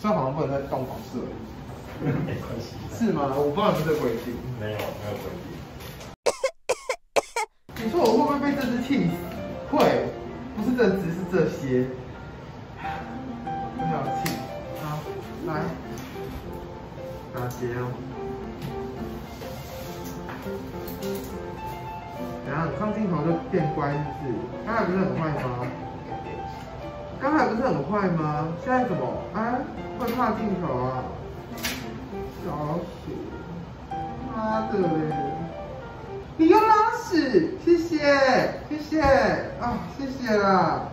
所以好像不能在洞口射。没关系，是吗？我不知道有这个规定。没有没有规定。你说我会不会被这只气死？会，不是这只，是这些。不要气。好，来，打结哦。等下上镜头就变乖，是不是？刚才不是很坏吗？刚才不是很快吗？现在怎么？啊，会怕镜头啊？小鼠，妈的嘞！你又拉屎，谢谢，谢谢啊，谢谢啦，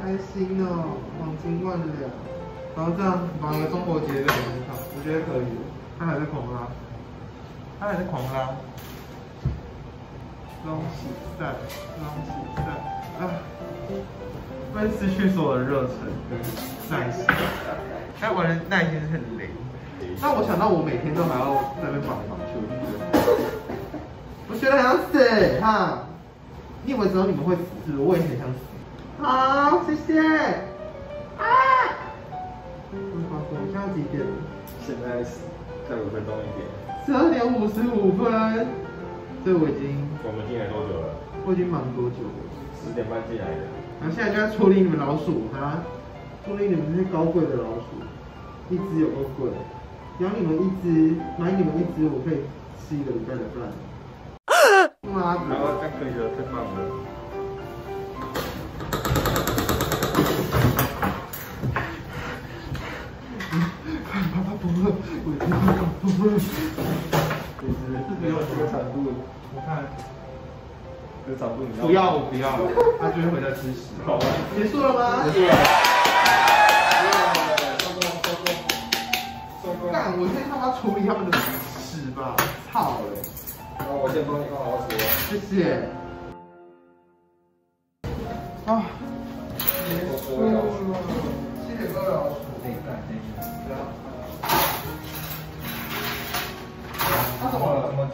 开心哦，黄金万两。然后这样绑个中国结在身上，我觉得可以。他还在狂拉，他还在狂拉。恭喜赛，恭喜赛，啊！会失去所有的热忱跟耐心，但我的耐心是很零。那我想到我每天都还要在那边绑来绑去，我觉得很想死哈。你以为只有你们会死是不是？我也很想死。好，谢谢。啊！现在几点？现在是再五分钟一点。十二点五十五分。所以我已经。我们进来多久了？我已经忙多久了？十点半进来的。然后现在就在处理你们老鼠哈，处理你们这些高贵的老鼠，一只有够贵，养你们一只，买你们一只，我可以吃一个礼拜的饭。妈的！然后这可以了，太棒了。爸爸不饿，我今天不饿。其实是没有这个长度，我看。不要不要，他就会回家吃屎。好，结束了吗？结束了。干，我先他妈处理他们的屎吧！操嘞！那我先帮你放老鼠。谢谢。啊。谢谢各位老鼠。可以干，可以。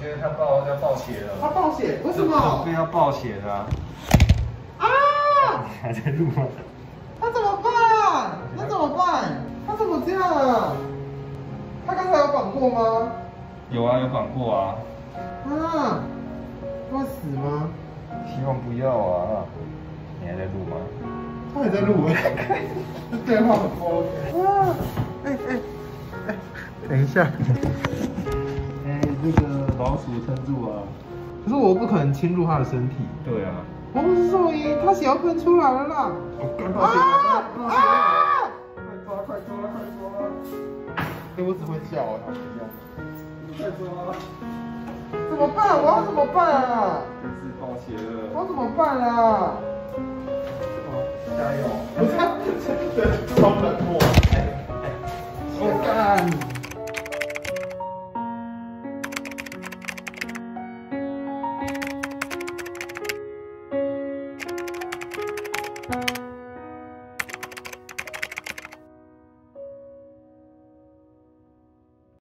觉得他爆要爆血了。他爆血？为什么？对，要爆血的。啊！还在录吗？他怎么办？那怎么办？他怎么这样啊？他刚才有绑过吗？有啊，有绑过啊。啊？会死吗？希望不要啊。你还在录吗？他还在录。这电话很疯。啊！哎哎哎，等一下。哎这个老鼠撑住啊！可是我不可能侵入它的身体。对啊。我不是兽医，它血要喷出来了啦！啊啊！快抓快抓快抓！哎，我只会叫啊，快抓！怎么办？我要怎么办啊？这次爆血了。我怎么办啊？加油！我操！真的超